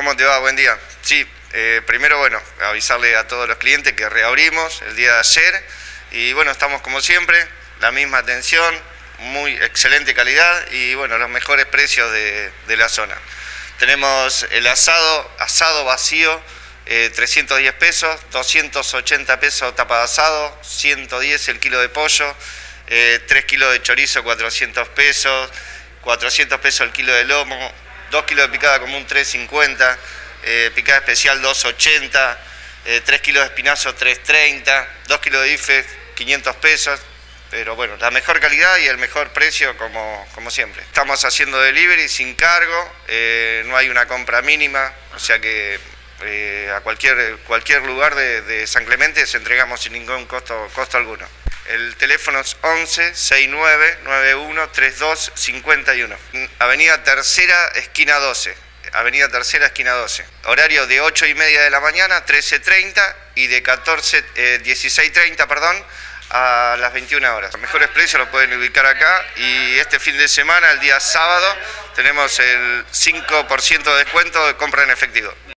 ¿Cómo te va? Buen día. Sí, eh, primero, bueno, avisarle a todos los clientes que reabrimos el día de ayer y bueno, estamos como siempre, la misma atención, muy excelente calidad y bueno, los mejores precios de, la zona. Tenemos el asado, asado vacío, 310 eh, pesos, 280 pesos tapa de asado, 110 el kilo de pollo, 3 eh, kilos de chorizo, 400 pesos, 400 pesos el kilo de lomo, 2 kilos de picada común 3.50, eh, picada especial 2.80, 3 eh, kilos de espinazo 3.30, 2 kilos de bife 500 pesos, pero bueno, la mejor calidad y el mejor precio como, como siempre. Estamos haciendo delivery sin cargo, eh, no hay una compra mínima, o sea que a cualquier, cualquier lugar de, de, San Clemente se entregamos sin ningún costo, costo alguno. El teléfono es 11 69 91 32 51. Avenida Tercera, esquina 12. Avenida Tercera, esquina 12. Horario de 8 y media de la mañana, 13.30 y de 14, 16.30, eh, perdón, a las 21 horas. Los mejores precios los pueden ubicar acá y este fin de semana, el día sábado, tenemos el 5% de descuento de compra en efectivo.